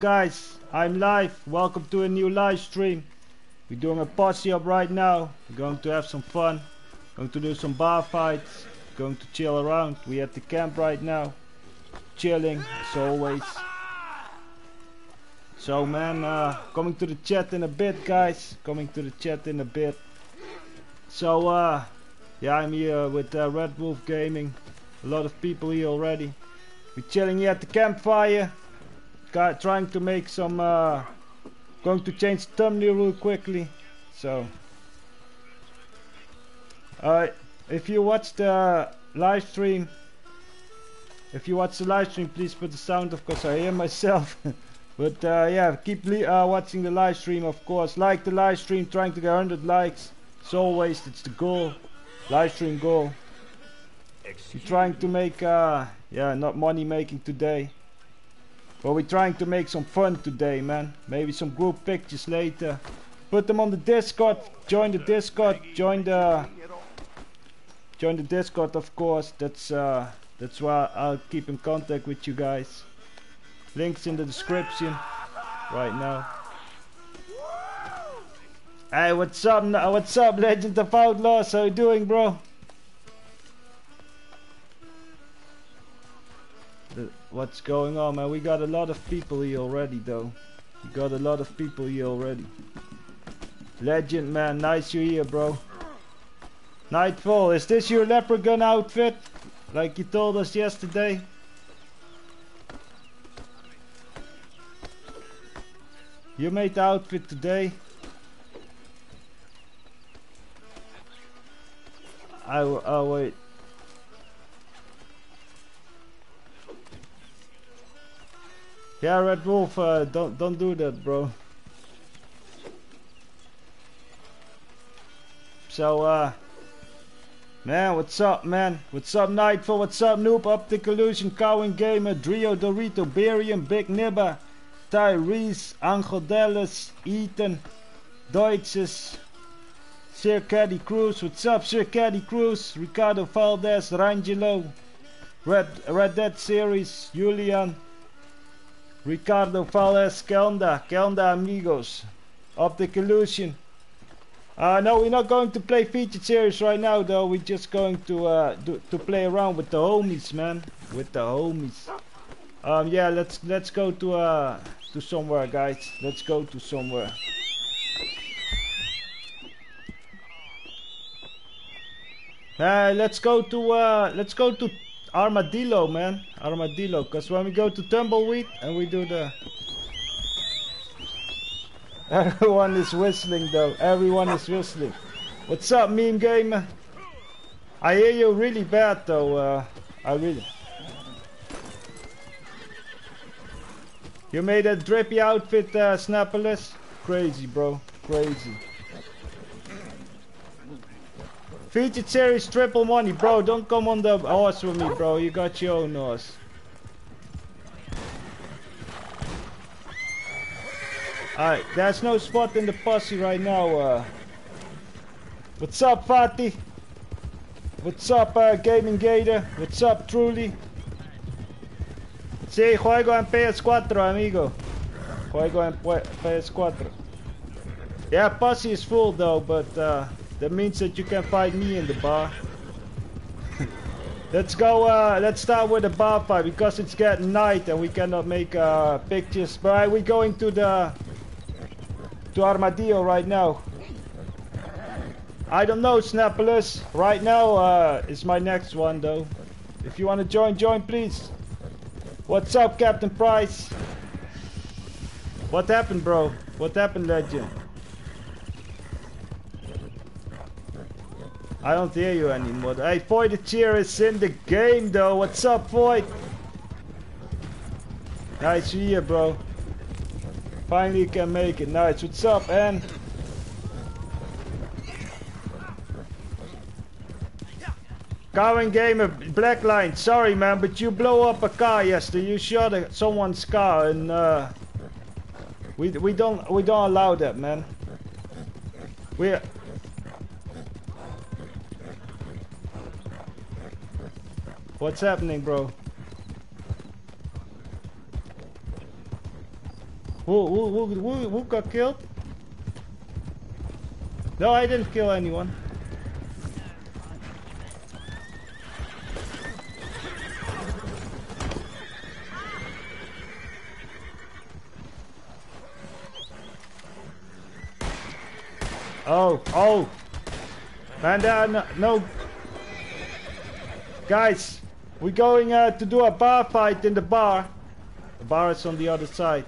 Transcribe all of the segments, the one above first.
Guys, I'm live. Welcome to a new live stream. We're doing a posse up right now. We're going to have some fun. Going to do some bar fights. Going to chill around. We at the camp right now. Chilling, as always. So man, uh, coming to the chat in a bit guys. Coming to the chat in a bit. So uh, yeah, I'm here with uh, Red Wolf Gaming. A lot of people here already. We're chilling here at the campfire trying to make some uh, going to change thumbnail real quickly so. Uh, if you watch the live stream if you watch the live stream please put the sound of course I hear myself. But uh, yeah keep uh, watching the live stream of course. Like the live stream trying to get 100 likes. As always it's the goal. Live stream goal. We're trying to make uh, yeah not money making today but we're trying to make some fun today, man. Maybe some group pictures later. Put them on the Discord. Join the Discord. Join the join the Discord, of course. That's uh, that's why I'll keep in contact with you guys. Links in the description right now. Hey, what's up? What's up, Legend of Outlaws? How you doing, bro? What's going on man? We got a lot of people here already though. We got a lot of people here already. Legend man. Nice you here bro. Nightfall is this your leprechaun outfit? Like you told us yesterday? You made the outfit today? I, oh wait Yeah, Red Wolf, uh, don't don't do that, bro. So, uh, man, what's up, man? What's up, Nightfall? What's up, Noob? Optic Illusion, Cowan Gamer, Drio Dorito, Barium, Big Nibba, Tyrese, Angel Dallas, Ethan, Deutsches, Sir Caddy Cruz. What's up, Sir Caddy Cruz? Ricardo Valdez, Rangelo, Red Red Dead Series, Julian. Ricardo Valles, Kelda, Kelda amigos. Of the Illusion. Uh, no, we're not going to play featured series right now though. We're just going to uh, do, to play around with the homies, man. With the homies. Um, yeah, let's let's go to uh to somewhere, guys. Let's go to somewhere. Uh, let's go to uh, let's go to Armadillo, man. Armadillo. Because when we go to Tumbleweed and we do the... Everyone is whistling, though. Everyone is whistling. What's up, meme gamer? I hear you really bad, though. Uh, I really... You made a drippy outfit, uh, Snapperless? Crazy, bro. Crazy. Featured series triple money, bro. Don't come on the horse with me, bro. You got your own horse. Alright, there's no spot in the posse right now. Uh. What's up, Fatih? What's up, uh, Gaming Gator? What's up, Truly? Sí, juego en PS4, amigo. Juego en PS4. Yeah, posse is full though, but uh, that means that you can fight me in the bar. let's go, uh, let's start with the bar fight because it's getting night and we cannot make uh, pictures. But we're going to the to Armadillo right now. I don't know, Snappalus. Right now uh, is my next one though. If you want to join, join please. What's up, Captain Price? What happened, bro? What happened, legend? I don't hear you anymore. Hey, Void the cheer is in the game though. What's up, Void? Nice to hear, bro. Finally you can make it. Nice. What's up, Ann? Car gamer, Blackline. Sorry, man, but you blow up a car yesterday. You shot a, someone's car, and uh, we we don't we don't allow that, man. We What's happening, bro? Who, who, who, who, got killed? No, I didn't kill anyone. Oh, oh. Man, no, no. Guys, we're going uh, to do a bar fight in the bar. The bar is on the other side.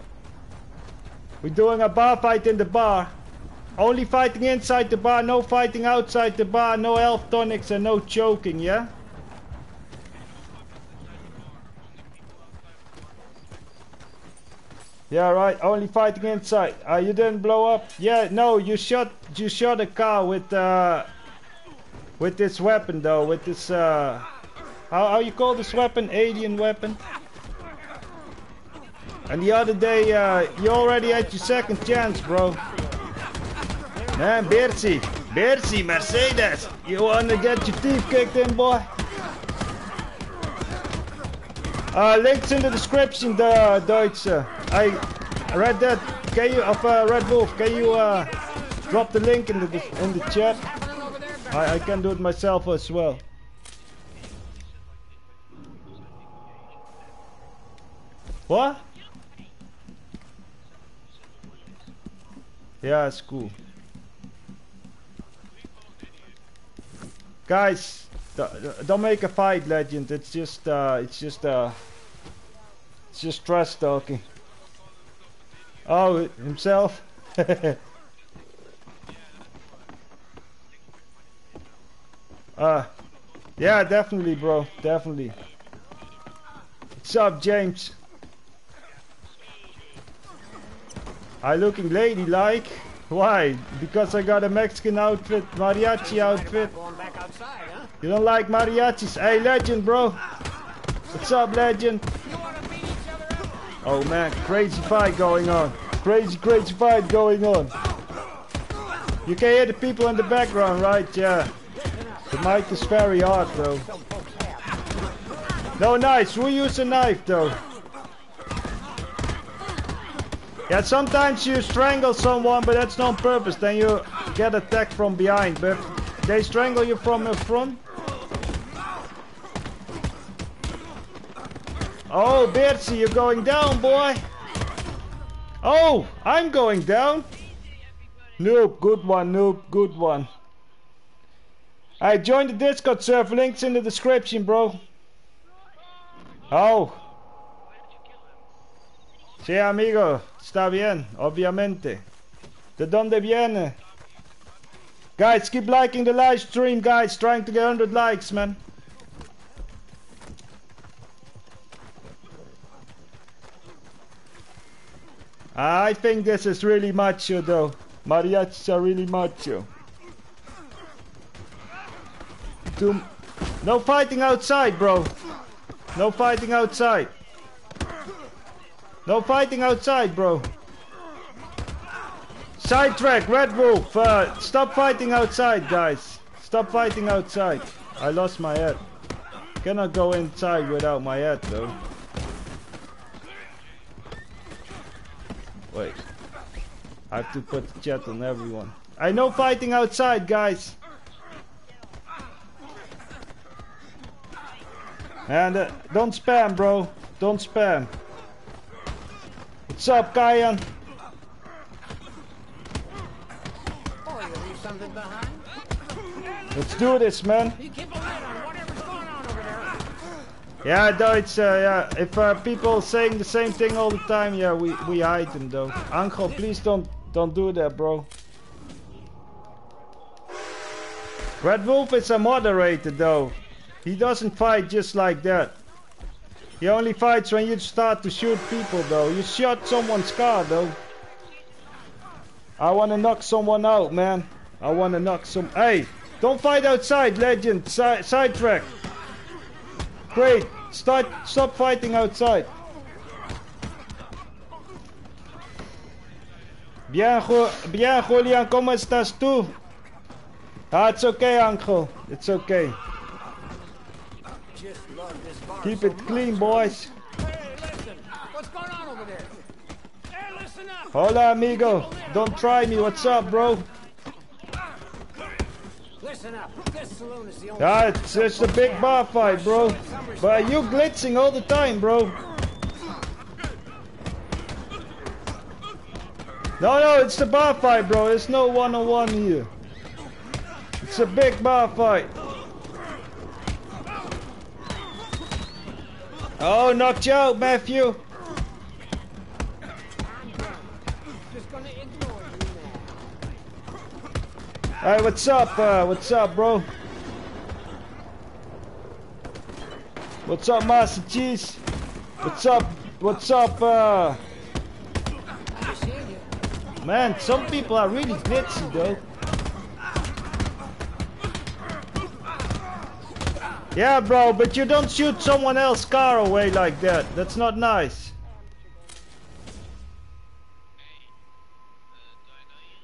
We're doing a bar fight in the bar. Only fighting inside the bar, no fighting outside the bar, no health tonics and no choking, yeah? Yeah, right. Only fighting inside. Uh, you didn't blow up. Yeah, no. You shot. You shot a car with uh, with this weapon though. With this uh, how how you call this weapon? Alien weapon. And the other day, uh, you already had your second chance, bro. Man, Bercy, Bercy, Mercedes. You wanna get your teeth kicked in, boy? Uh, links in the description, the Deutsche. I read that. Can you, of uh, Red Wolf, can you uh, drop the link in the in the chat? I, I can do it myself as well. What? Yeah, it's cool. Guys, don't make a fight, legend. It's just, uh, it's just, uh, it's just trash talking. Oh, himself. uh, yeah, definitely, bro. Definitely. What's up, James? I looking ladylike? Why? Because I got a Mexican outfit, mariachi outfit. You don't like mariachis? Hey, legend, bro. What's up, legend? Oh man, crazy fight going on. Crazy, crazy fight going on. You can hear the people in the background, right? Yeah. The mic is very hard, though. No, nice. We use a knife, though. Yeah, sometimes you strangle someone, but that's not on purpose. Then you get attacked from behind. But they strangle you from the front. Oh, Bertzi, you're going down, boy. Oh, I'm going down. Nope, good one, nope, good one. I joined the Discord server, links in the description, bro. Oh, Sí, amigo, está bien, obviamente. ¿De dónde viene? Guys, keep liking the live stream, guys. Trying to get 100 likes, man. I think this is really macho, though. Mariachis are really macho. No fighting outside, bro. No fighting outside. No fighting outside, bro. Sidetrack, Red Wolf. Uh, stop fighting outside, guys. Stop fighting outside. I lost my head. Cannot go inside without my head, though. Wait. I have to put the chat on everyone. I know fighting outside, guys. And uh, don't spam, bro. Don't spam. What's up, Kyan? Let's do this, man. Yeah, Deutsch, uh, yeah. If uh, people saying the same thing all the time, yeah, we, we hide them though. Angel, please don't don't do that, bro. Red Wolf is a moderator though. He doesn't fight just like that. He only fights when you start to shoot people though. You shot someone's car though. I wanna knock someone out, man. I wanna knock some... Hey! Don't fight outside, legend! Si sidetrack! Great! Start, stop fighting outside. Bien, bien, Julian, ¿cómo estás tú? Ah, it's okay, Uncle. It's okay. Keep it clean, boys. Hey, listen. What's going on over there? Hey, listen. Hola, amigo. Don't try me. What's up, bro? Listen up. This saloon is the only. Yeah, it's, it's a big bar fight, bro. But you blitzing all the time, bro. No, no, it's the bar fight, bro. There's no one-on-one here. It's a big bar fight. Oh, knocked you out, Matthew. now. Hey, what's up? Uh, what's up, bro? What's up, Master Cheese? What's up? What's up? Uh, man, some people are really glitzy, though. Yeah, bro, but you don't shoot someone else's car away like that. That's not nice.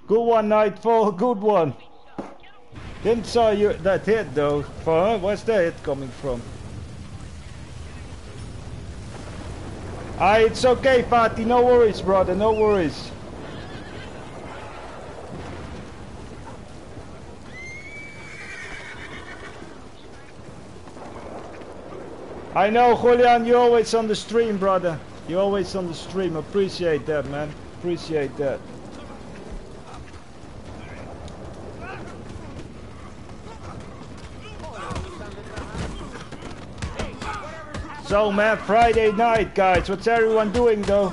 Good one, Nightfall. Good one. Didn't saw you that hit though. Where's that hit coming from? Ah, it's okay, Fatty. No worries, brother. No worries. I know, Julian. You're always on the stream, brother. You're always on the stream. Appreciate that, man. Appreciate that. So man, Friday night, guys. What's everyone doing though?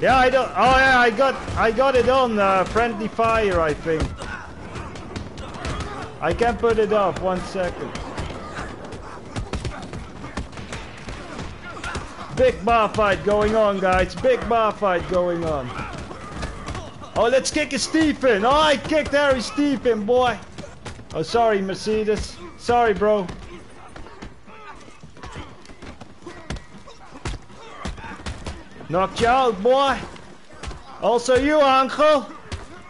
Yeah, I don't. Oh yeah, I got I got it on uh, friendly fire, I think. I can put it off. One second. Big bar fight going on, guys. Big bar fight going on. Oh, let's kick a Stephen. Oh, I kicked Harry Stephen, boy. Oh, sorry, Mercedes. Sorry, bro. Knocked you out, boy. Also you, uncle.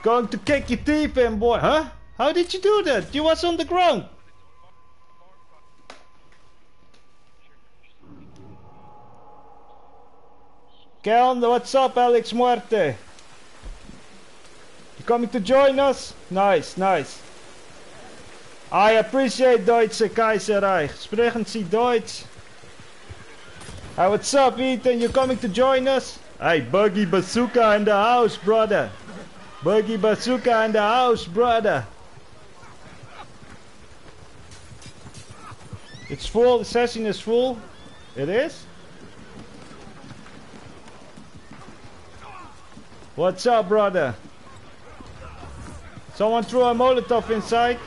Going to kick your teeth in, boy. Huh? How did you do that? You was on the ground. Kel, what's up, Alex Muerte? You coming to join us? Nice, nice. I appreciate Deutsche Kaiserreich. Sprechen Sie Deutsch? Hey, what's up, Ethan? You coming to join us? Hey, Buggy Bazooka in the house, brother. Buggy Bazooka in the house, brother. It's full. The session is full. It is? What's up, brother? Someone threw a Molotov inside?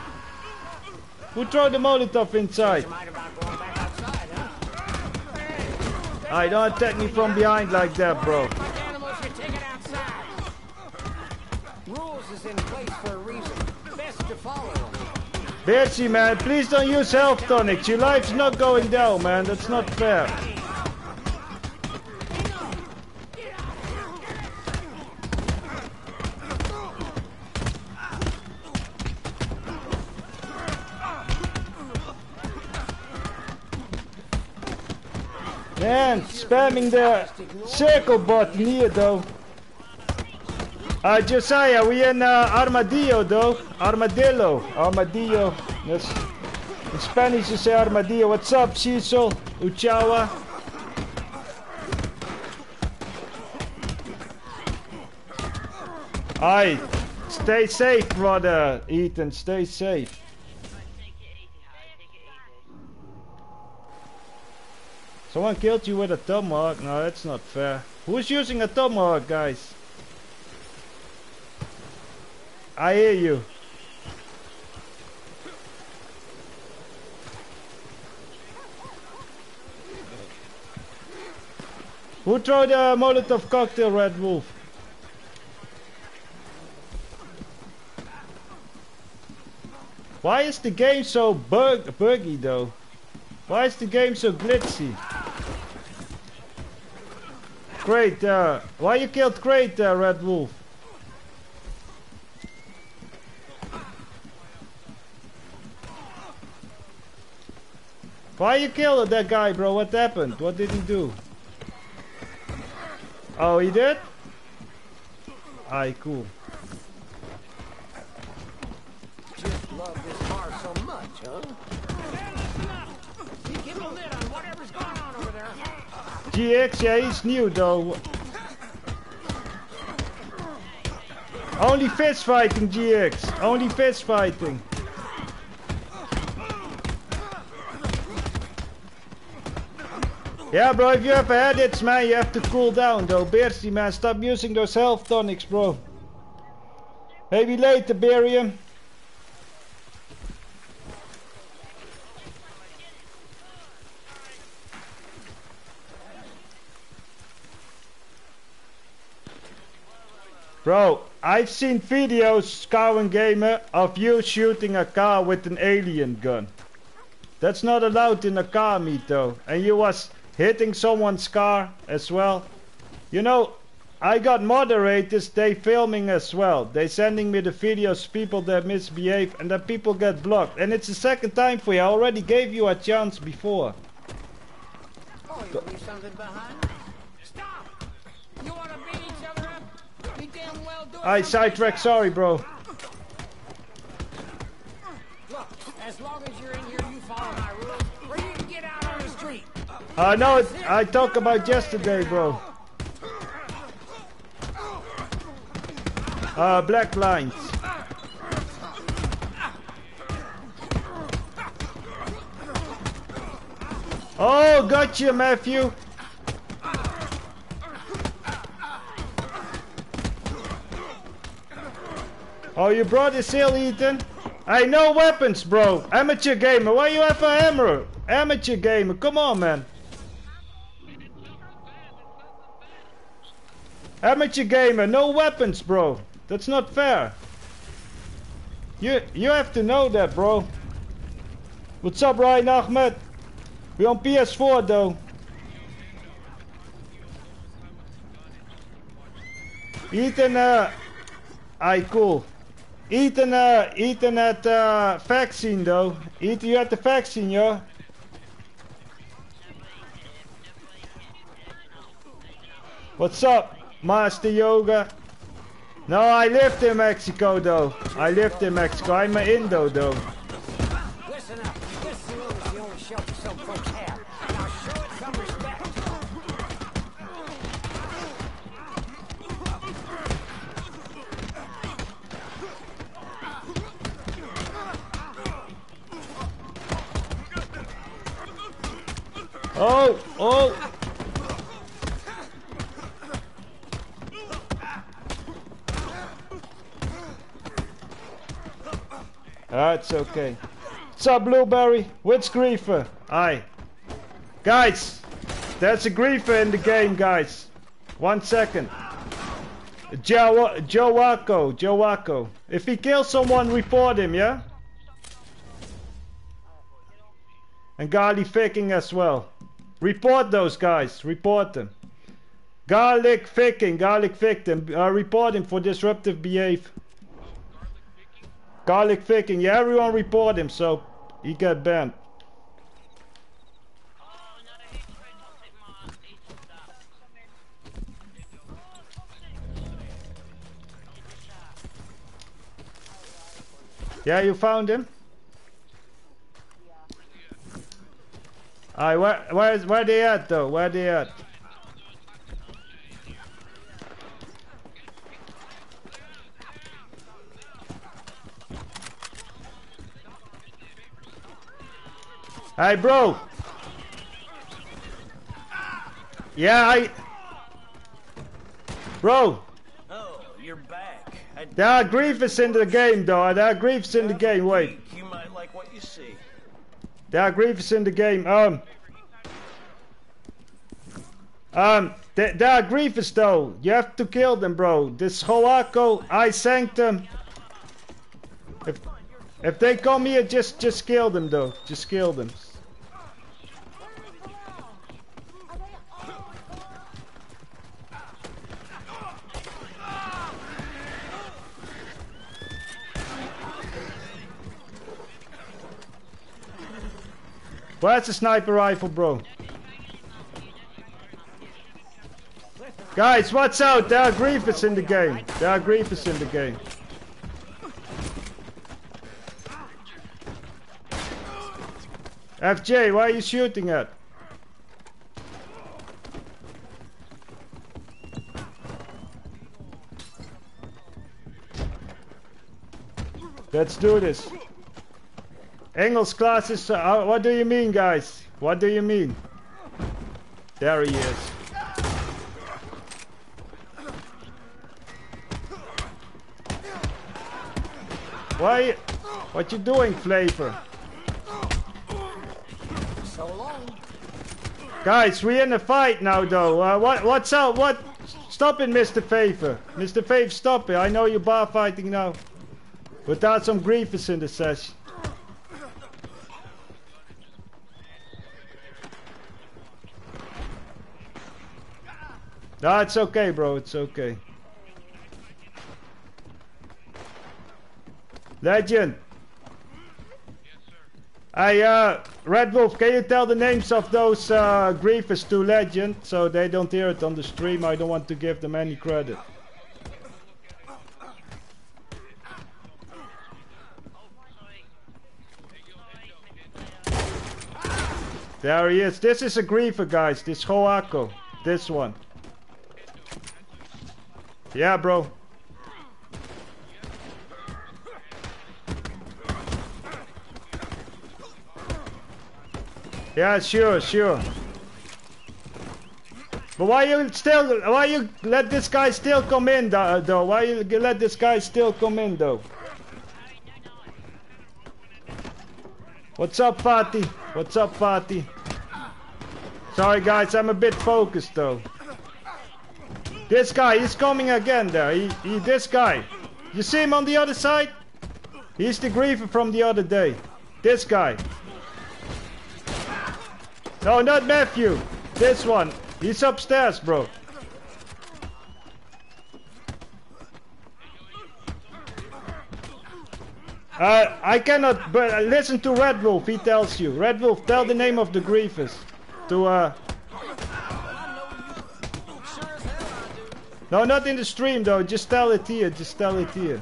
Who threw the Molotov inside? I don't attack me from behind like that, bro. Rules is in place for a reason. Best to follow man, please don't use health tonics. Your life's not going down, man. That's not fair. Man, spamming the circle button here, though. Uh, Josiah, we in uh, Armadillo, though. Armadillo. Armadillo. That's, in Spanish you say Armadillo. What's up, Cecil? Uchawa? Aye. Stay safe, brother. Ethan, stay safe. Someone killed you with a tomahawk? No, that's not fair. Who's using a tomahawk, guys? I hear you. Who threw the Molotov cocktail, Red Wolf? Why is the game so bug buggy though? Why is the game so glitchy? Great, uh, why you killed Great, uh, Red Wolf? Why you killed that guy, bro? What happened? What did he do? Oh, he did? Aye, cool. GX, yeah, he's new though. Only fist fighting, GX. Only fist fighting. Yeah, bro, if you have a headaches, man, you have to cool down, though. Bearsy, man, stop using those health tonics, bro. Maybe later, Barium. Bro, I've seen videos, Cowan Gamer, of you shooting a car with an alien gun. That's not allowed in a car meet though. And you was hitting someone's car as well. You know, I got moderators, they filming as well. They sending me the videos, people that misbehave, and then people get blocked. And it's the second time for you, I already gave you a chance before. Oh, you leave something behind? Stop! You wanna beat each other up? Be damn well doing I sidetrack, sorry bro. Look, as long as you're in here, you follow my rules, or you can get out on the street. I know it, I talk about yesterday bro. Uh, black lines. Oh, gotcha, Matthew. Oh, you brought this hill, Ethan? Hey, no weapons, bro. Amateur gamer. Why you have a hammer? Amateur gamer. Come on, man. Amateur gamer. No weapons, bro. That's not fair. You you have to know that, bro. What's up, Ryan Ahmed? We on PS4 though. Ethan, uh, cool. Ethan, uh, Ethan at uh, vaccine though. Ethan, you at the vaccine, yo. What's up, Master Yoga? No, I lived in Mexico though. I lived in Mexico. I'm an Indo though. Oh, oh. That's okay. What's up, Blueberry? Which griefer? Aye. Guys, there's a griefer in the game, guys. One second. Joe, Joe Wacko, Joe Wacko. If he kills someone, report him, yeah? And Garlic Ficking as well. Report those guys. Report them. Garlic Ficking, Garlic Victim. Uh, report him for disruptive behave. Garlic Ficking. Yeah, everyone report him so he get banned. Yeah, you found him? Aye, where, where, is, where they at though? Where they at? Hey, bro. Yeah, I. Bro, Oh, you're back. I there are griefs in the game, though. There are griefs in the game. Wait, You might like what you see. There are griefs in the game. Um. Um, there, there are griefs though. You have to kill them, bro. This Hoako, I sank them. If, if they come here, just just kill them though. Just kill them. Where's the sniper rifle, bro? Guys, watch out! There are griefers in the game. There are griefers in the game. FJ, why are you shooting at? Let's do this. Engels classes, uh, what do you mean guys? What do you mean? There he is. Why? What you doing, Flavor? So long. Guys, we in a fight now, though. Uh, what? What's up? What? Stop it, Mr. Favor. Mr. Favor, stop it. I know you're bar fighting now. Without some grievous in the session. No, it's okay, bro. It's okay. Legend. Hey, uh, Red Wolf, can you tell the names of those uh, grievous to Legend so they don't hear it on the stream? I don't want to give them any credit. There he is. This is a griever, guys. This Hoako. This one. Yeah, bro. Yeah, sure, sure. But why you still, why you let this guy still come in though? Why you let this guy still come in though? What's up, Fatty? What's up, Fatty? Sorry guys, I'm a bit focused though. This guy, he's coming again there. He, he, this guy. You see him on the other side? He's the griever from the other day. This guy. No, not Matthew. This one. He's upstairs, bro. Uh, I cannot, but uh, listen to Red Wolf, he tells you. Red Wolf, tell the name of the grievous. To, uh... No, not in the stream though, just tell it here, just tell it here.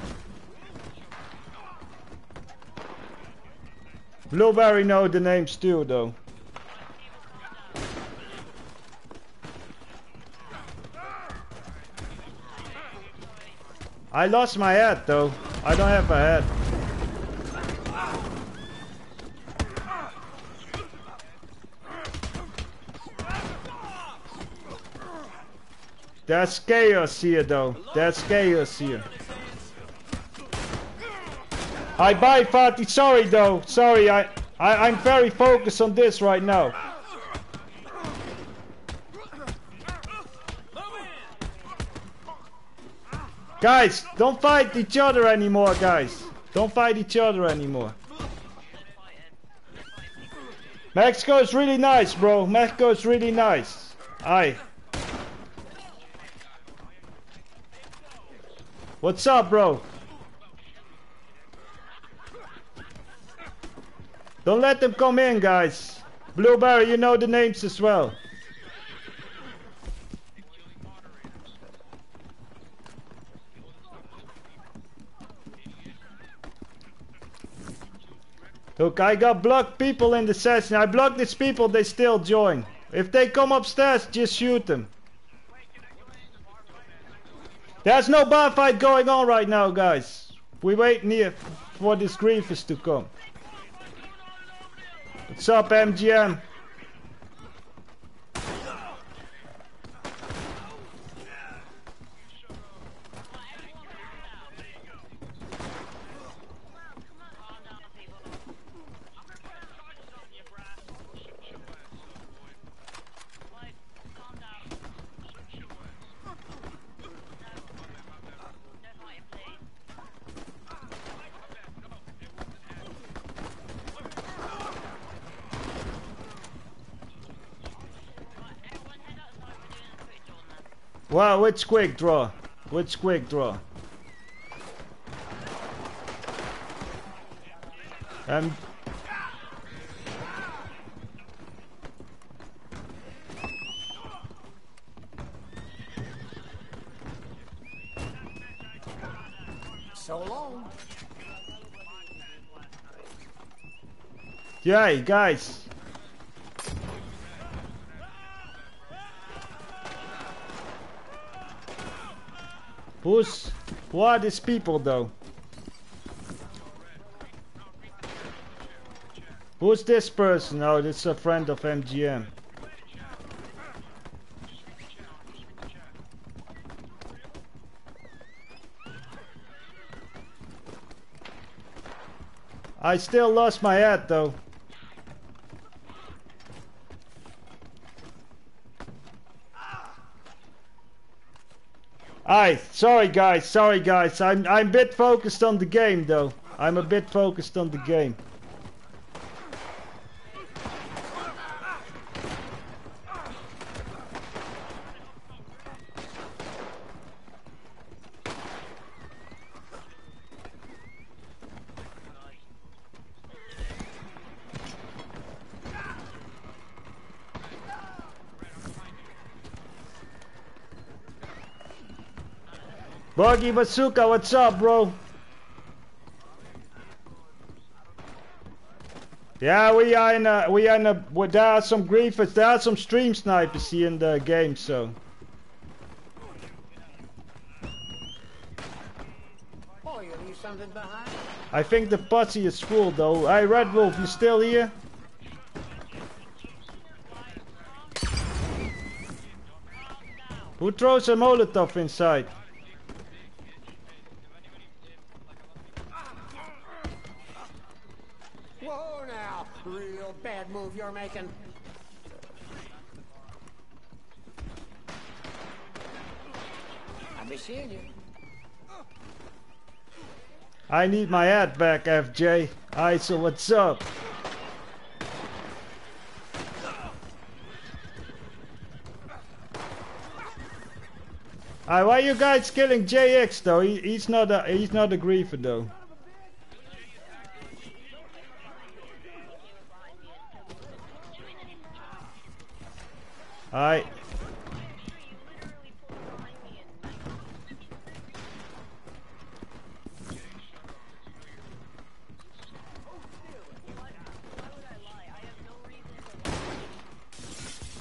Blueberry know the name still though. I lost my hat though. I don't have a hat. There's chaos here though. That's chaos here. I buy Fatty. Sorry though. Sorry. I, I I'm very focused on this right now. Guys, don't fight each other anymore, guys. Don't fight each other anymore. Mexico is really nice, bro. Mexico is really nice. Aye. What's up, bro? Don't let them come in, guys. Blueberry, you know the names as well. Look, I got blocked people in the session. I blocked these people, they still join. If they come upstairs, just shoot them. There's no bar fight going on right now, guys. We wait here for this grievous to come. What's up, MGM? Blitz quick draw. Blitz quick draw. And So long. Yeah, guys. Who's who are these people though? Who's this person? Oh, this is a friend of MGM. I still lost my hat though. Aye, sorry guys, sorry guys. I'm I'm a bit focused on the game though. I'm a bit focused on the game. Buggy Bazooka, what's up, bro? Yeah, we are in a, we are in a, well, there are some griefers, there are some stream snipers here in the game, so. Oh, you leave something behind? I think the posse is full though. Hey, Red Wolf, you still here? Who throws a Molotov inside? Whoa now, real bad move you're making. I'll be seeing you. I need my hat back, FJ. Alright, so what's up? Alright, why you guys killing JX though? He, he's not a he's not a griefer though. Alright.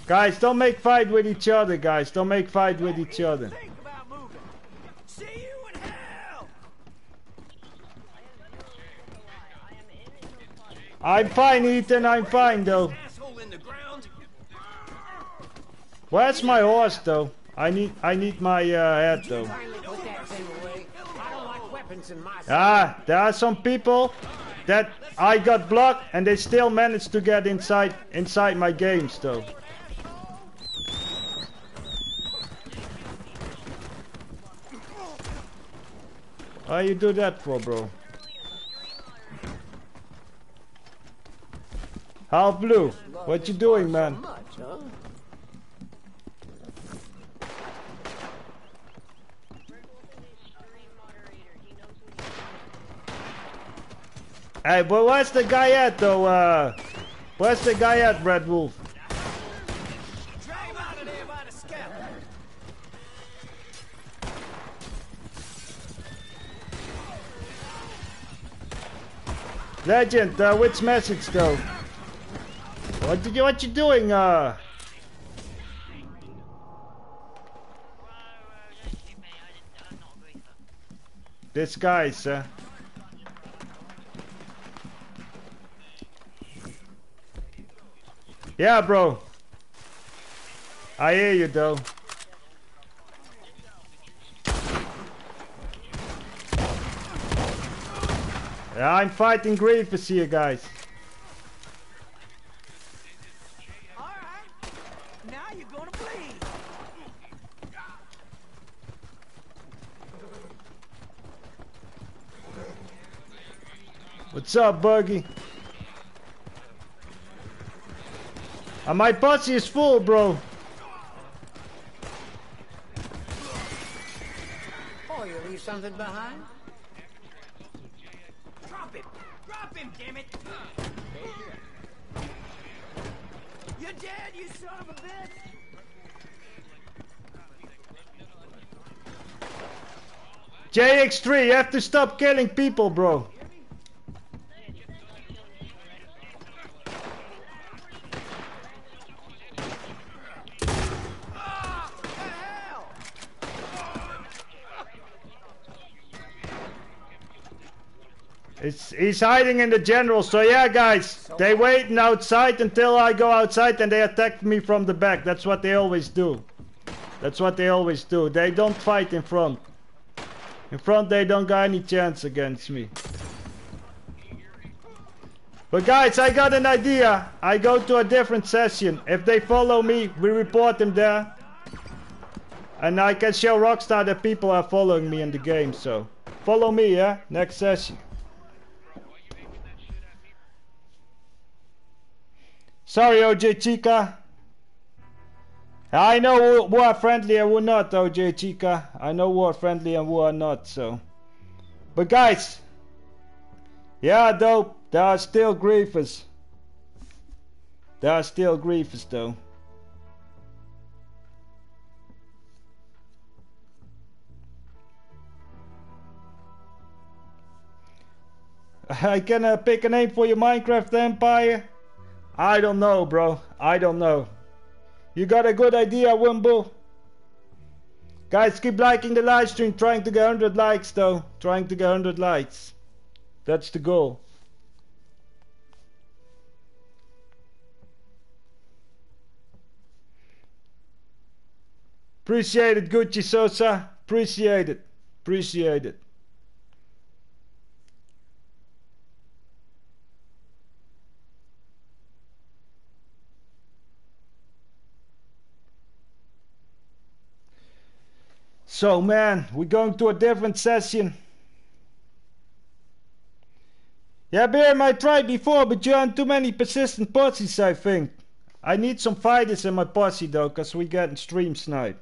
Guys, don't make fight with each other, guys. Don't make fight with each other. I'm fine, Ethan. I'm fine, though. Where's my horse, though? I need, I need my uh, head, though. Ah, there are some people that I got blocked, and they still managed to get inside, inside my games, though. Why you do that for, bro? Half blue, what you doing, man? Hey, but where's the guy at, though? Uh, where's the guy at, Red Wolf? Legend, uh, which message, though? What did you, what you doing, uh? This guy's, uh... Yeah, bro. I hear you, though. Yeah, I'm fighting Grievous here, guys. All right. Now you're. What's up, Buggy? Uh, my posse is full, bro. Oh, you leave something behind? Drop him. Drop him, damn it. You're dead, you son of a bitch. JX3, you have to stop killing people, bro. It's, he's hiding in the general, so yeah, guys. They waiting outside until I go outside and they attack me from the back. That's what they always do. That's what they always do. They don't fight in front. In front they don't got any chance against me. But guys, I got an idea. I go to a different session. If they follow me, we report them there. And I can show Rockstar that people are following me in the game, so. Follow me, yeah? Next session. Sorry, OJ Chica. I know who, are friendly and who are not, OJ Chica. I know who are friendly and who are not, so. But guys, yeah, though, there are still griefers. There are still griefers, though. I can uh, pick a name for your Minecraft empire. I don't know, bro. I don't know. You got a good idea, Wimble? Guys, keep liking the live stream. Trying to get 100 likes, though. Trying to get 100 likes. That's the goal. Appreciate it, Gucci Sosa. Appreciate it. Appreciate it. So man, we're going to a different session. Yeah, Bear, I tried before, but you aren't too many persistent pussies, I think. I need some fighters in my posse though, cause we getting stream sniped.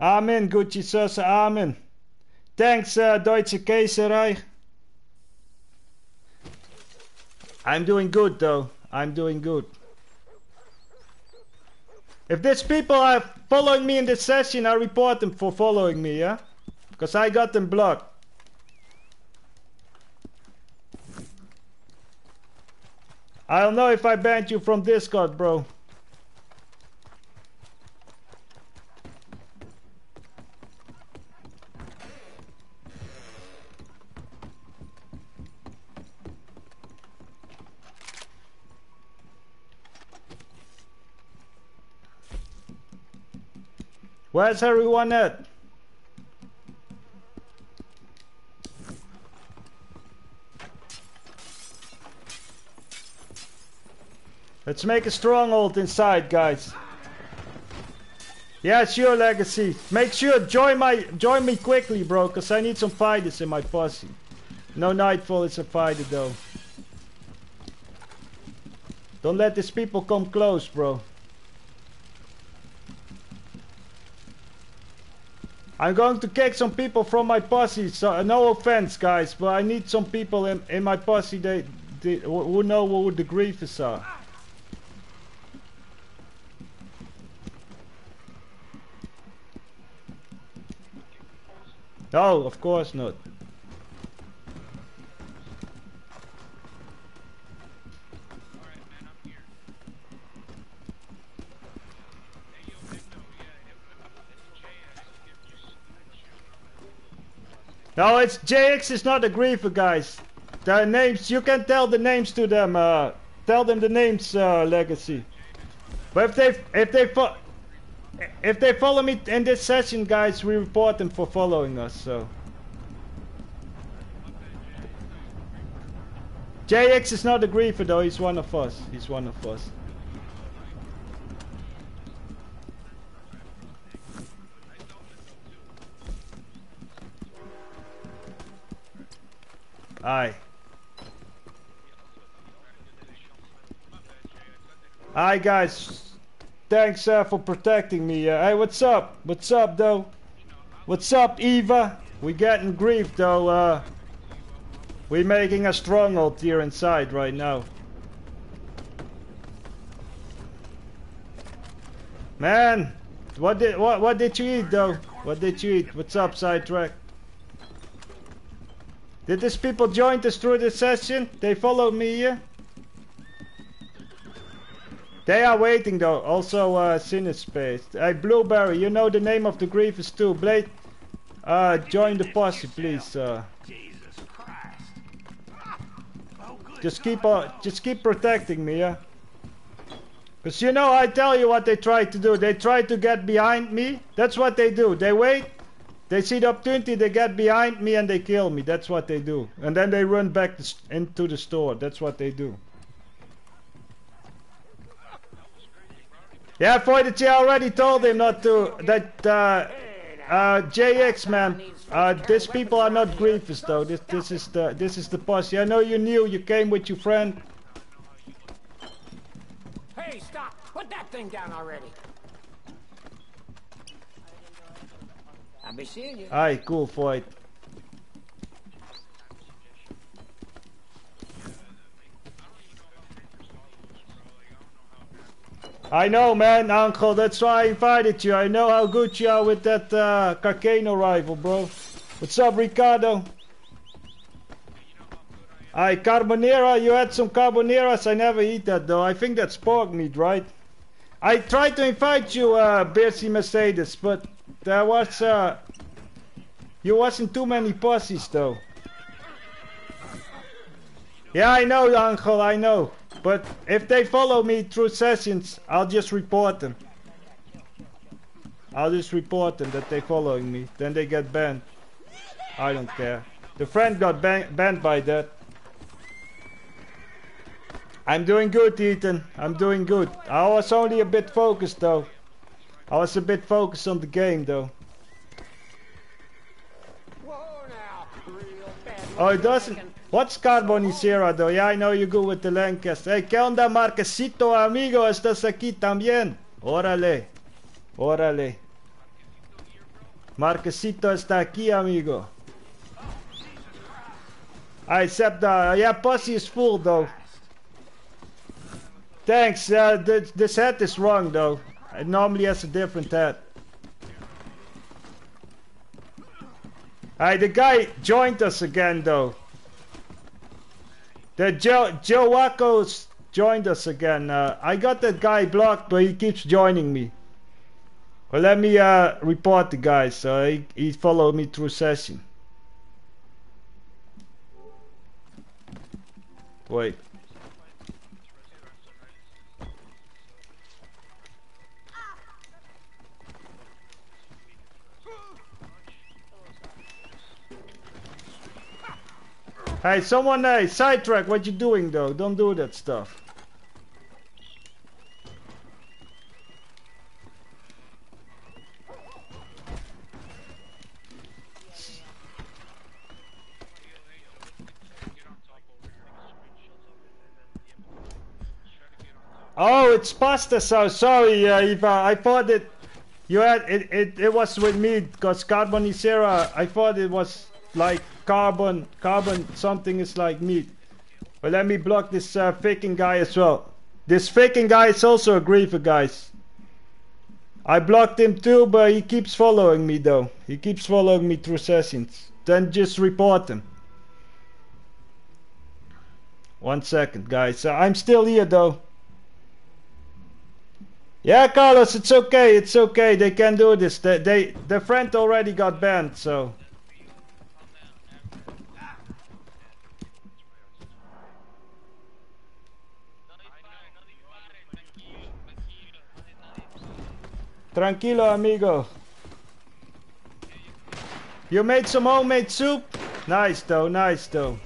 Amen, Gucci Sosa, amen. Thanks, uh, Deutsche Kaiserreich. I'm doing good though. I'm doing good. If these people are following me in this session, I report them for following me, yeah? Because I got them blocked. I don't know if I banned you from Discord, bro. Where's everyone at? Let's make a stronghold inside, guys. Yeah, it's your Legacy. Make sure join my join me quickly, bro, cause I need some fighters in my posse. No Nightfall is a fighter though. Don't let these people come close, bro. I'm going to kick some people from my posse, so no offense guys, but I need some people in, in my posse they, they, who know who the griefers are. No, oh, of course not. No, it's JX is not a griefer, guys. The names, you can tell the names to them. Uh, tell them the names, uh, Legacy. But if they if they if they follow me in this session, guys, we report them for following us. So. JX is not a griefer though. He's one of us. He's one of us. Aye. Aye, guys. Thanks uh, for protecting me. Uh, hey, what's up? What's up, though? What's up, Eva? We getting grief, though. Uh, we making a stronghold here inside right now. Man, What did what what did you eat though? What did you eat? What's up, sidetrack? Did these people join us through the session? They followed me here. They are waiting though. Also, uh, Cinespace. Hey, Blueberry, you know the name of the Grievous too. Blade, uh, join the posse, please. Uh, just keep just keep protecting me, yeah. Cause you know, I tell you what they try to do. They try to get behind me. That's what they do. They wait. They see the opportunity. They get behind me and they kill me. That's what they do. And then they run back s- into the store. That's what they do. Yeah, Voidity, I already told him not to. That uh, uh, JX man. Uh, these people are not grievous though. This this is the this is the posse. I know you knew. You came with your friend. Hey, stop! Put that thing down already. I'll be seeing you. Cool fight. I know, man, Uncle. That's why I invited you. I know how good you are with that uh, Carcano rifle, bro. What's up, Ricardo? Aye, carbonera. You had some carboneras. I never eat that though. I think that's pork meat, right? I tried to invite you, uh, Beersy Mercedes, but there was uh, you wasn't too many pussies though. Yeah, I know, Uncle, I know. But if they follow me through sessions, I'll just report them. I'll just report them that they're following me. Then they get banned. I don't care. The friend got ban banned by that. I'm doing good, Ethan. I'm doing good. I was only a bit focused though. I was a bit focused on the game though. Oh, it doesn't. What's Carbonicera though? Yeah, I know you go with the Lancaster. Hey, ¿qué onda, Marquesito, amigo? ¿Estás aquí también? Órale. Órale. Marquesito está aquí, amigo. I except uh, yeah, posse is full though. Thanks. Uh, th this hat is wrong though. It normally has a different hat. Hey, the guy joined us again though. The Joe Joe Wacos joined us again. Uh, I got that guy blocked, but he keeps joining me. Well, let me uh, report the guy. So he, he followed me through session. Wait. Hey, someone, hey, sidetrack, what you doing though? Don't do that stuff. Oh, it's pasta sauce. Sorry, uh, Eva. I thought that you had it. It, it was with me because carbonicera. I thought it was like carbon, carbon. Something is like meat. But let me block this uh, faking guy as well. This faking guy is also a griever, guys. I blocked him too, but he keeps following me though. He keeps following me through sessions. Then just report him. One second, guys. Uh, I'm still here though. Yeah, Carlos, it's okay. It's okay. They can do this. They, they, their friend already got banned, so. Tranquilo, amigo. You made some homemade soup? Nice, though. Nice, though.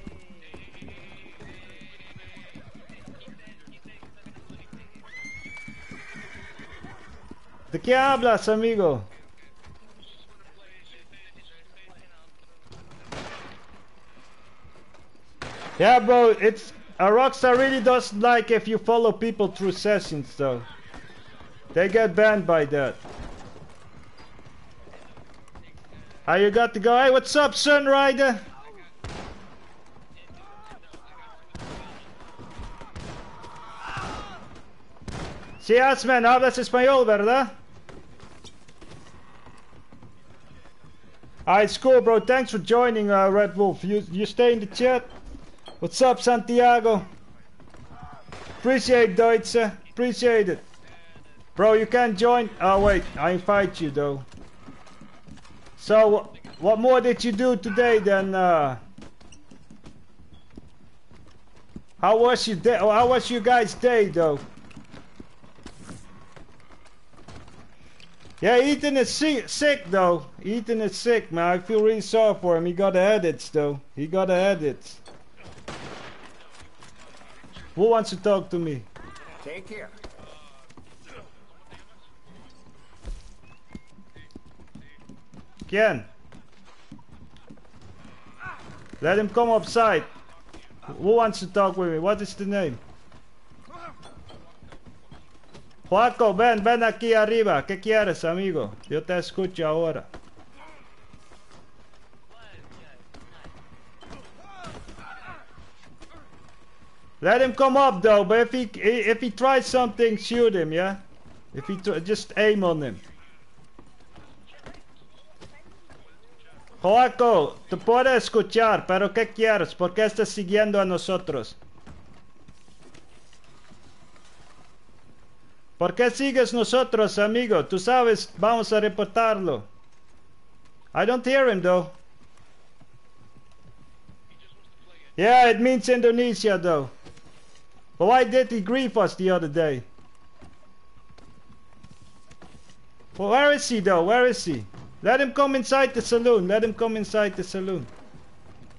¿De qué hablas, amigo? Yeah, bro, it's a Rockstar really doesn't like if you follow people through sessions, though. They get banned by that. How you got go? Hey, what's up, Sunrider? Sí, Asman, hablas español, ¿verdad? Alright, school, bro. Thanks for joining, uh, Red Wolf. You you stay in the chat. What's up, Santiago? Appreciate Deutsche. Appreciate it. Bro, you can't join. Oh wait, I invite you though. So, what more did you do today then? Uh, how was your day? How was your guys' day though? Yeah, Ethan is sick, sick though. Ethan is sick, man. I feel really sorry for him. He got edits though. He got edits. Who wants to talk to me? Take care. Ken. Let him come upside. Who wants to talk with me? What is the name? Juaco, ven, ven aquí arriba. ¿Qué quieres, amigo? Yo te escucho ahora. Let him come up though, but if he if he tries something, shoot him, yeah? If he just aim on him. Joaco, te puedo escuchar, pero ¿qué quieres? ¿Por qué estás siguiendo a nosotros? ¿Por qué sigues nosotros, amigo? Tú sabes, vamos a reportarlo. I don't hear him though. Yeah, it means Indonesia though. But why did he grieve us the other day? Well, where is he though? Where is he? Let him come inside the saloon. Let him come inside the saloon.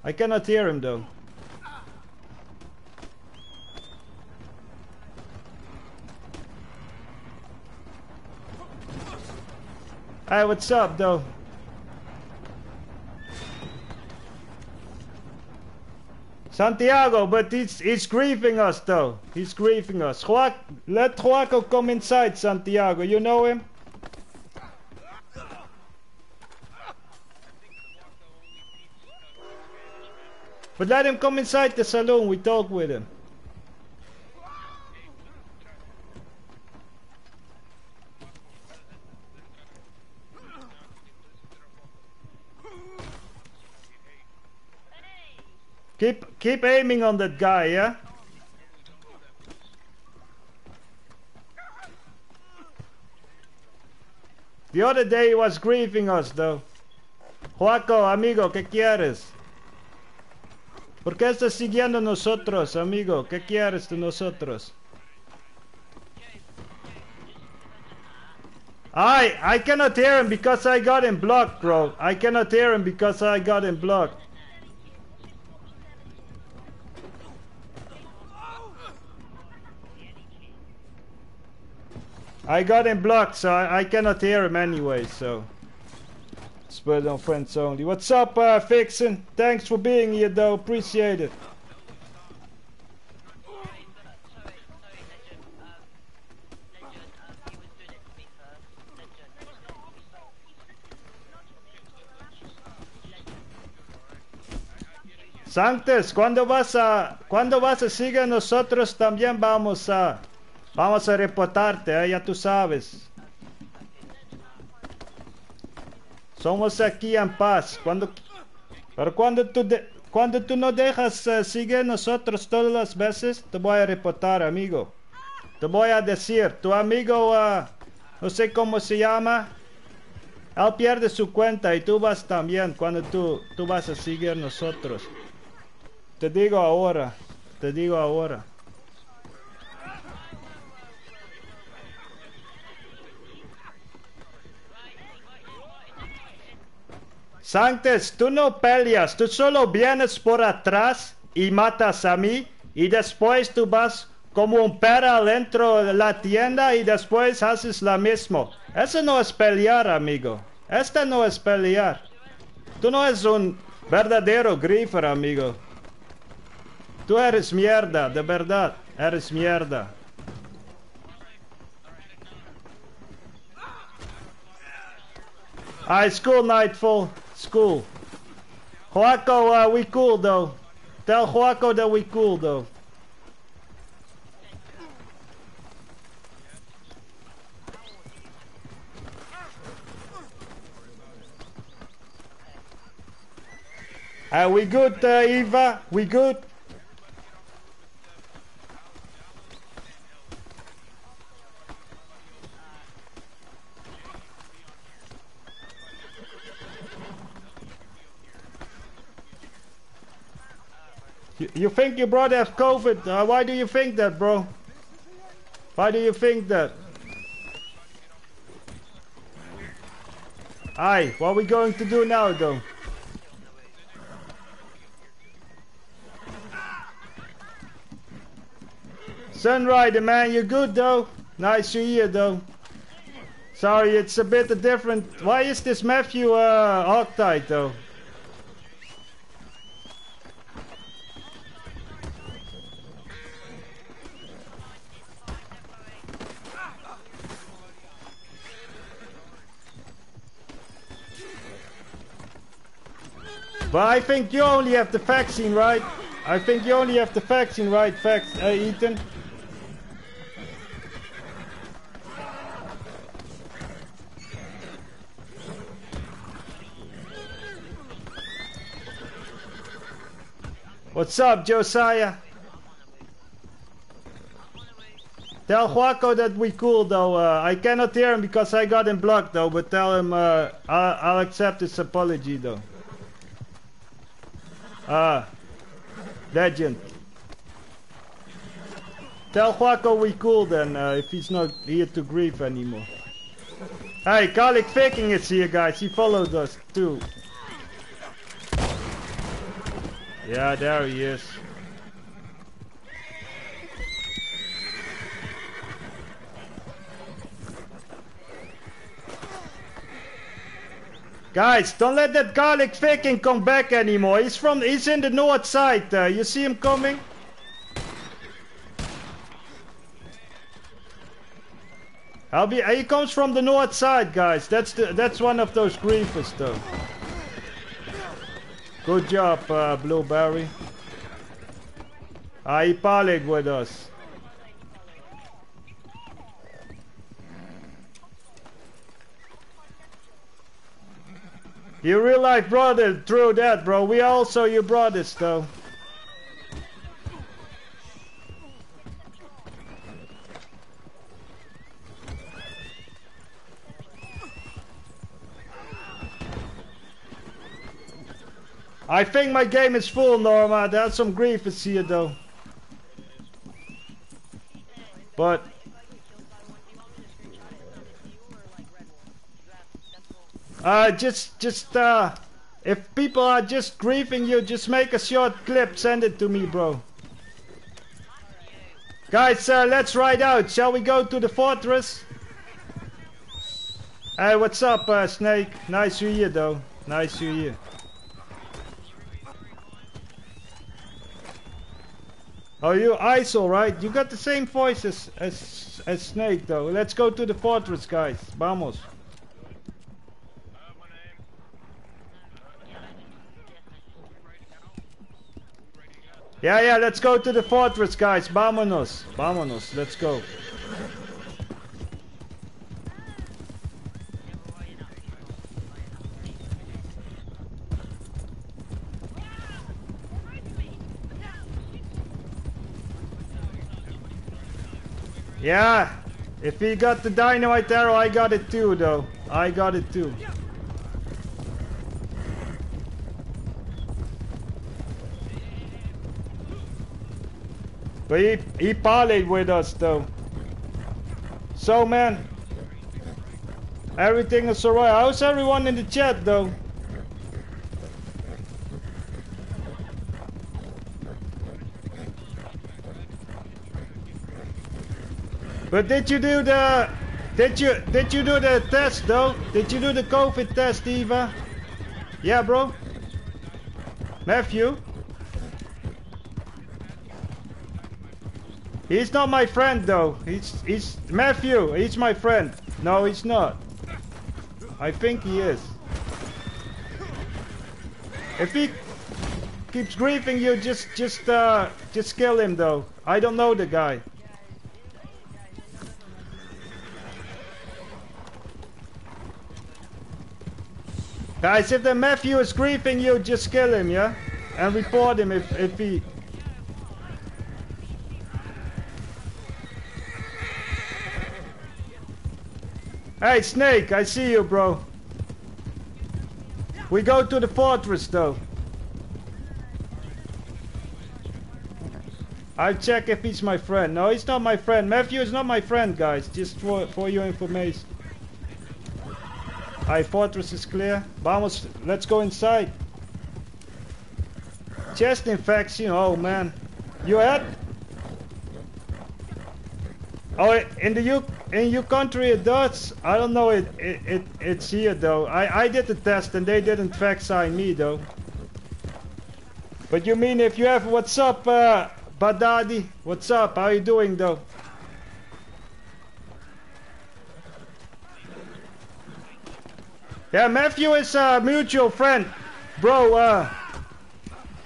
I cannot hear him though. Hey, what's up though? Santiago, but he's, he's grieving us though. He's grieving us. Let Juaco come inside, Santiago. You know him? But let him come inside the saloon. We talk with him. Keep keep aiming on that guy, yeah? The other day he was grieving us though. Juaco, amigo, ¿qué quieres? ¿Por qué estás siguiendo a nosotros, amigo? ¿Qué quieres de nosotros? I I cannot hear him because I got him blocked, bro. I cannot hear him because I got him blocked. I got him blocked, so I, I cannot hear him anyway, so. Spread on friends only. What's up, uh, Vixen? Thanks for being here, though. Appreciate it. Sanctes, ¿cuándo vas a, cuándo vas a seguir nosotros? También vamos a, vamos a reportarte, eh, ya tú sabes. Somos aquí en paz. Cuando, pero cuando tú, cuando tú no dejas eh, seguir nosotros todas las veces, te voy a reportar, amigo. Te voy a decir, tu amigo, ah, no sé cómo se llama, él pierde su cuenta y tú vas también cuando tú, tú vas a seguir nosotros. Te digo ahora, te digo ahora. Sanctes, tú no peleas, tú solo vienes por atrás y matas a mí y después tú vas como un perro dentro de la tienda y después haces lo mismo. Eso no es pelear, amigo. Esta no es pelear. Tú no eres un verdadero griefer, amigo. Tú eres mierda, de verdad. Eres mierda. It's cool, Nightfall. It's cool. Joaco, uh, we cool though. Tell Joaco that we cool though. Uh, we good, uh, Eva? We good? You, you think your brother has COVID? Uh, why do you think that, bro? Why do you think that? Aye, what are we going to do now, though? Sunrider, man, you're good, though? Nice to hear, though. Sorry, it's a bit different. Why is this Matthew uh, Hogtied, though? But I think you only have the vaccine, right? I think you only have the vaccine, right, Vac uh, Ethan? What's up, Josiah? Tell Juaco that we cool though. Uh, I cannot hear him because I got him blocked though, but tell him uh, I'll, I'll accept his apology though. Ah, legend. Tell Juaco we cool then, uh, if he's not here to grieve anymore. Hey, Garlic Viking is here, guys. He followed us too. Yeah, there he is. Guys, don't let that garlic Viking come back anymore. He's from, he's in the north side. Uh, you see him coming? I'll be, he comes from the north side, guys. That's the, that's one of those griefers, though. Good job, uh, Blueberry. Ah, he parlayed with us. You real life brother through that, bro. We also your brothers, though. I think my game is full, Norma. There's some griefers here, though. But Uh, just, just, uh, if people are just grieving you, just make a short clip, send it to me, bro. Guys, uh, let's ride out. Shall we go to the fortress? Hey, what's up, uh, Snake? Nice to hear, though. Nice to hear. Oh, you ISIL, right? You got the same voice as, as, as Snake, though. Let's go to the fortress, guys. Vamos. Yeah, yeah, let's go to the fortress, guys. Vámonos. Vámonos. Let's go. Yeah, if he got the dynamite arrow, I got it too, though. I got it too. But he, he parlayed with us though. So man, everything is alright. How's everyone in the chat though? But did you do the did you did you do the test though? Did you do the COVID test, Eva? Yeah, bro. Matthew. He's not my friend though. He's he's Matthew. He's my friend. No, he's not. I think he is. If he keeps grieving you, just just uh just kill him though. I don't know the guy. Guys, if the Matthew is griefing you, just kill him, yeah? And report him if, if he... Hey, Snake, I see you, bro. We go to the fortress, though. I check if he's my friend. No, he's not my friend. Matthew is not my friend, guys. Just for, for your information. Hi, fortress is clear. Vamos, let's go inside. Chest infection, oh man. You had? Oh, in the U in your country it does. I don't know it it, it it's here though. I I did the test and they didn't vaccine me though. But you mean if you have what's up, uh, Badadi? What's up? How you doing though? Yeah, Matthew is a mutual friend, bro. Uh,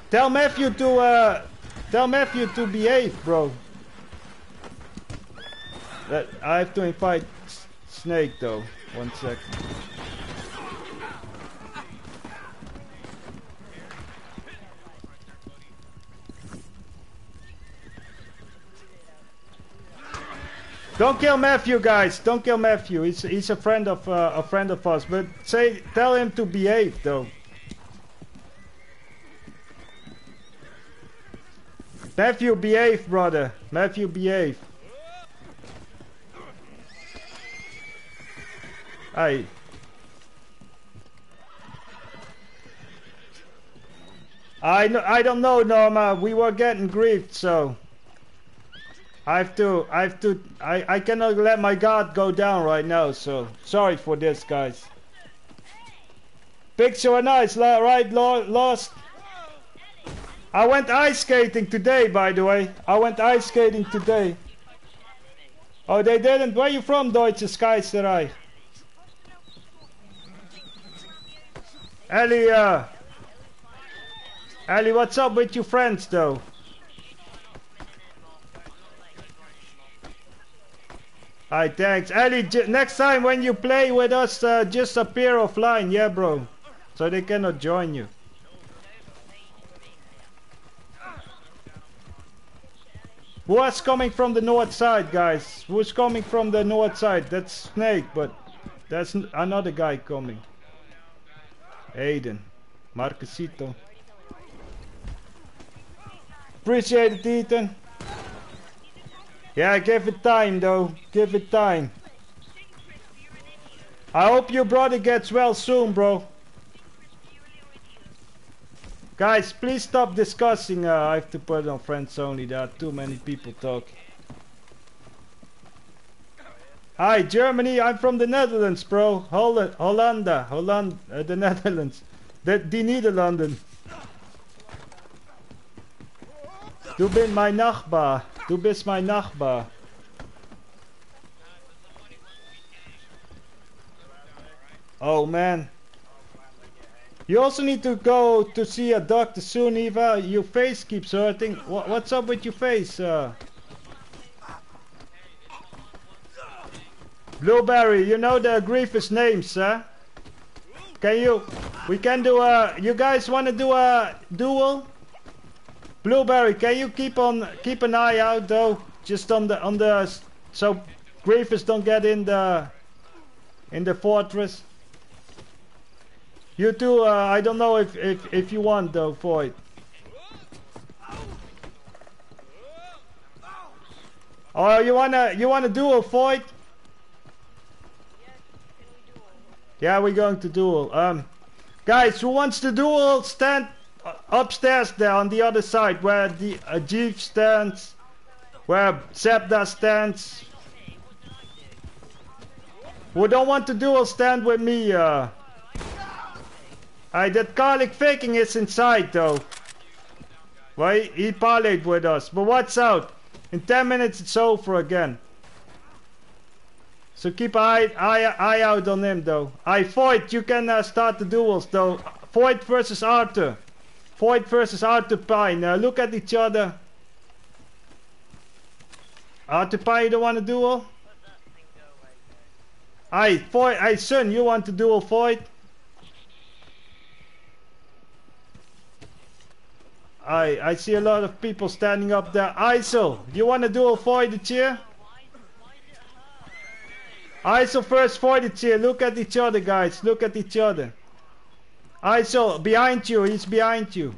tell Matthew to uh, tell Matthew to behave, bro. That I have to fight Snake though. One second. Don't kill Matthew, guys. Don't kill Matthew. He's he's a friend of uh, a friend of us. But say tell him to behave though. Matthew, behave, brother. Matthew, behave. Hey. I know, I don't know, Norma. We were getting griefed, so I have to, I have to, I, I cannot let my guard go down right now. So sorry for this, guys. Picture nice, la- right? Lost. I went ice skating today, by the way. I went ice skating today. Oh, they didn't. Where you from, Deutsche Kaiserreich? Ellie, uh, Ellie, what's up with your friends, though? Alright, thanks. Ellie, next time when you play with us, uh, just appear offline, yeah, bro. So they cannot join you. Who's coming from the north side, guys? Who's coming from the north side? That's Snake, but that's another guy coming. Aiden. Marcusito. Appreciate it, Ethan. Yeah, give it time, though. Give it time. I hope your brother gets well soon, bro. Guys, please stop discussing. Uh, I have to put it on friends only. There are too many people talking. Hi, Germany. I'm from the Netherlands, bro. Holland, Hollanda, Holland, uh, the Netherlands. The, die Niederlanden. Du bist mein Nachbar. Du bist mein Nachbar. Oh man. You also need to go to see a doctor soon, Eva. Your face keeps hurting. Wha what's up with your face? Uh? Blueberry, you know the grievous names, huh? Can you? We can do a. You guys want to do a duel? Blueberry, can you keep on keep an eye out though? Just on the on the so Grievous don't get in the in the fortress. You two, uh, I don't know if if if you want though, Void. Oh, you wanna you wanna duel, Void? Yeah, we're going to duel. Um, guys, who wants to duel? Stand uh, upstairs there on the other side where the uh, stands, where Zebda stands. Who don't want to duel? Stand with me. Uh. I that garlic Viking is inside though. Well, he, he parlayed with us, but what's out? In 10 minutes it's over again. So keep eye, eye, eye out on him, though. I Foyt, you can uh, start the duels, though. Foyt versus Arthur. Foyt versus Arthur Pine. Uh, look at each other. Arthur Pine, you don't want a duel? I Foyt, I Son, you want to duel Foyt? I I see a lot of people standing up there. ISIL, do you want to duel Foyt? the cheer? ISIL first Voided here. Look at each other, guys. Look at each other. ISIL, behind you. He's behind you.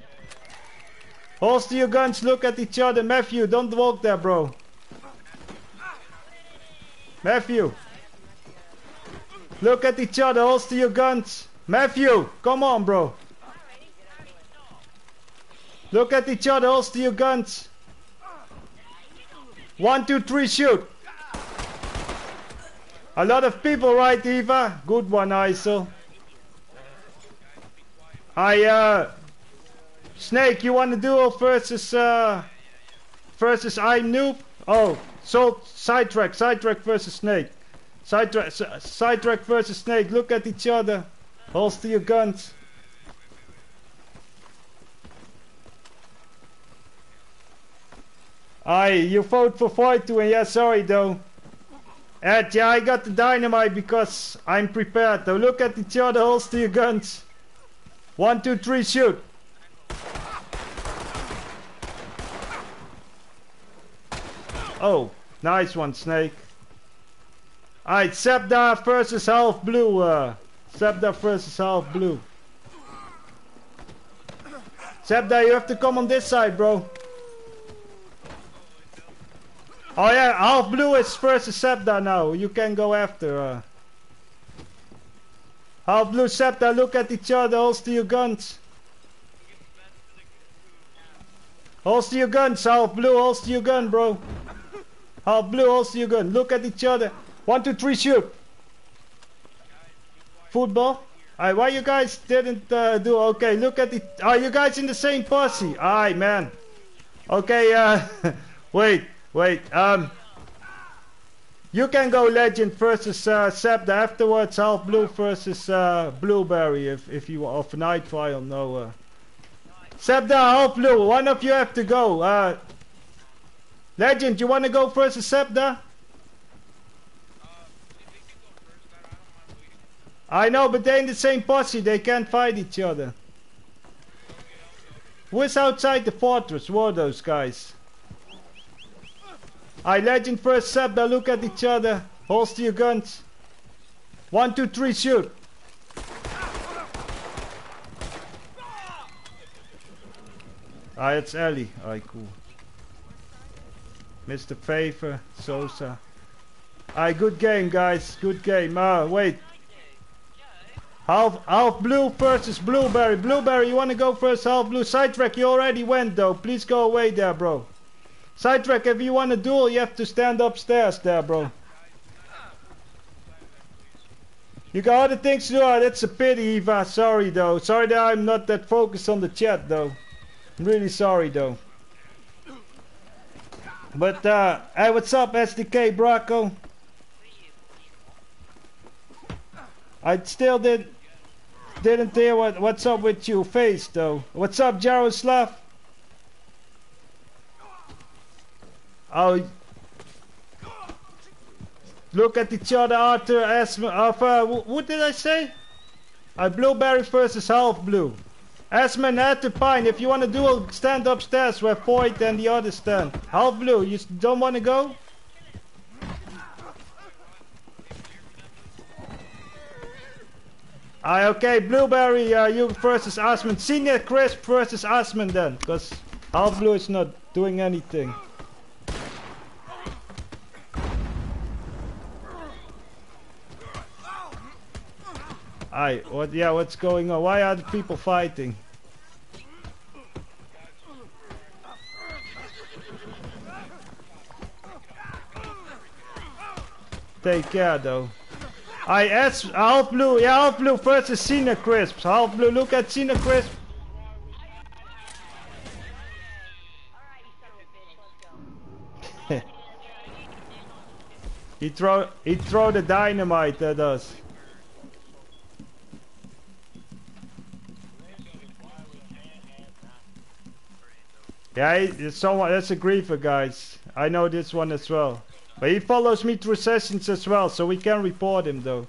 Holster your guns. Look at each other. Matthew, don't walk there, bro. Matthew. Look at each other. Holster your guns. Matthew, come on, bro. Look at each other. Holster your guns. One, two, three, shoot. A lot of people, right, Eva? Good one, ISO. I, uh... Snake, you want to duel versus, uh... Versus I'm Noob? Oh, so sidetrack, sidetrack versus Snake. Sidetrack, sidetrack versus Snake. Look at each other. Holster your guns. Aye, you vote for fight to and yeah, sorry though. Ed, yeah, I got the dynamite because I'm prepared though. Look at each other, holster your guns. One, two, three, shoot. Oh, nice one, Snake. Alright, Sepda versus Half Blue. Uh, Sepda versus Half Blue. Sepda, you have to come on this side, bro. Oh yeah, Half Blue is versus Sepda now. You can go after. Uh. Half Blue, Sepda, look at each other. Holster your guns. Holster your guns, Half Blue. Holster your gun, bro. Half Blue, holster your gun. Look at each other. One, two, three, shoot. Football. Alright, why you guys didn't uh, do okay? Look at it. Are you guys in the same posse? Alright, man. Okay, uh, wait, wait. Um, you can go Legend versus uh, afterwards. Half Blue versus uh, Blueberry if if you of Night Trial. No. Uh. Half Blue. One of you have to go. Uh, Legend, you want to go versus Sepda? I know, but they're in the same posse. They can't fight each other. Who is outside the fortress? Who are those guys? I legend first Sepda. Look at each other. Holster your guns. One, two, three, shoot. Ah, it's Ellie. Alright, cool. Mr. Favor, Sosa. Alright, good game, guys. Good game. Ah, wait. Half, half blue versus blueberry. Blueberry, you want to go first? Half blue. Sidetrack, you already went though. Please go away there, bro. Sidetrack, if you want to duel, you have to stand upstairs there, bro. You got other things to do. Oh, that's a pity, Eva. Sorry, though. Sorry that I'm not that focused on the chat, though. I'm really sorry, though. But, uh, hey, what's up, SDK Braco? I still didn't didn't hear what, what's up with you face, though. What's up, Jaroslav? Oh, look at each other, Arthur, Asma, Alpha, what did I say? I blueberry versus half blue. Asman, Arthur, Pine, if you want to duel, stand upstairs where Void and the others stand. Half blue, you don't want to go? Ah, okay, Blueberry, uh, you versus Asman. Senior Crisp versus Asman then, because Half Blue is not doing anything. Aye, what, yeah, what's going on? Why are the people fighting? Take care though. I asked half blue, yeah, half blue versus Cena Crisps. Half blue, look at Cena Crisp. he throw he throw the dynamite at us. Yeah, it's someone. That's a griefer, uh, guys. I know this one as well. But he follows me through sessions as well, so we can report him though.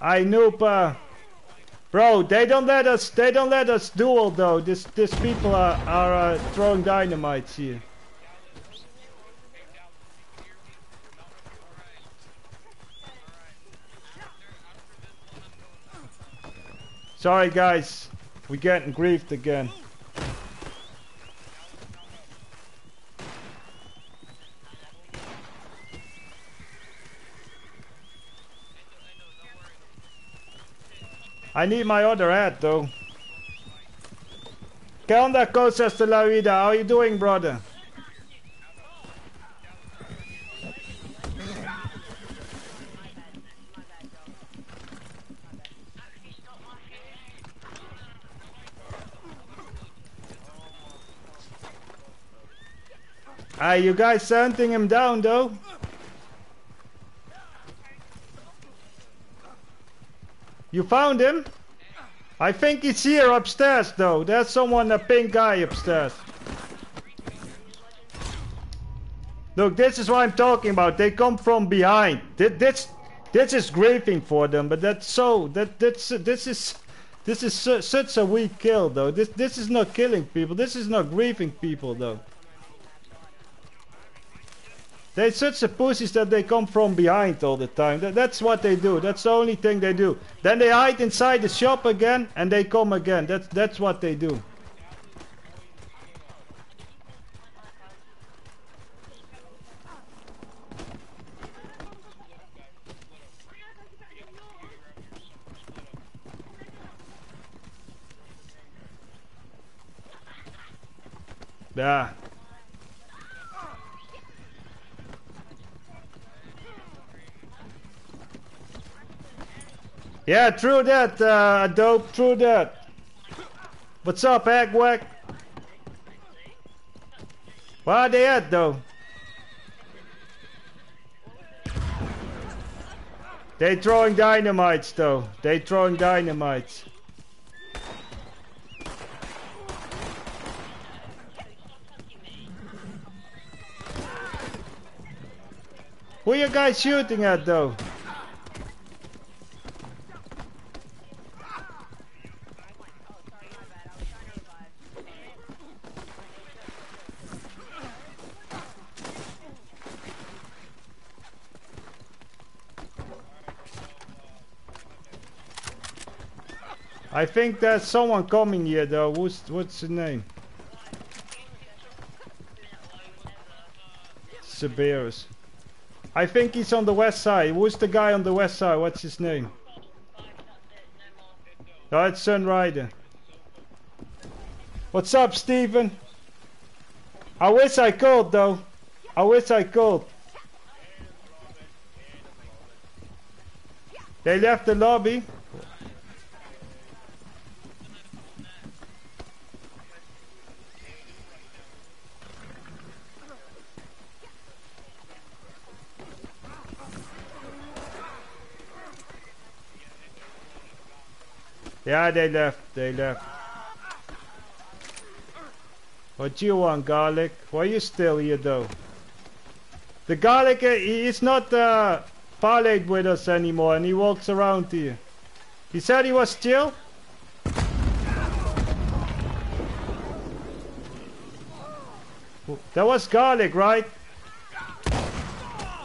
I noopa. Bro, they don't let us. They don't let us duel though. This, this people are are uh, throwing dynamites here. Sorry guys, we're getting griefed again. I need my other hat though. ¿Qué onda cosas de la vida? How are you doing, brother? Are you guys hunting him down though? You found him? I think he's here upstairs though. There's someone, a pink guy upstairs. Look, this is what I'm talking about. They come from behind. This, this, this is griefing for them, but that's so. That that's this is this is su such a weak kill though. This this is not killing people. This is not griefing people though. They're such a pussies that they come from behind all the time. That, that's what they do. That's the only thing they do. Then they hide inside the shop again and they come again. That's that's what they do. Yeah. Yeah, true that, uh, dope, true that. What's up, Agwack? Where are they at, though? They throwing dynamites, though. They throwing dynamites. Who you guys shooting at, though? I think there's someone coming here though. Who's what's the name? Cerberus. I think he's on the west side. Who's the guy on the west side? What's his name? Oh, it's Sunrider. What's up, Steven? I wish I could though. I wish I could. They left the lobby. Yeah, they left. They left. What you want, Garlic? Why you still here, though? The Garlic, uh, he's not uh, parlayed with us anymore, and he walks around here. He said he was still. That was Garlic, right?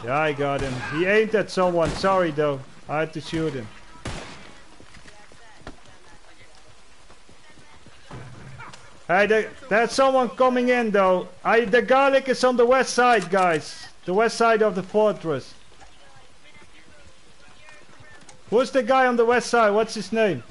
Yeah, I got him. He aimed at someone. Sorry, though. I had to shoot him. Hey, the, there's someone coming in though. I, the garlic is on the west side, guys. The west side of the fortress. Who's the guy on the west side? What's his name?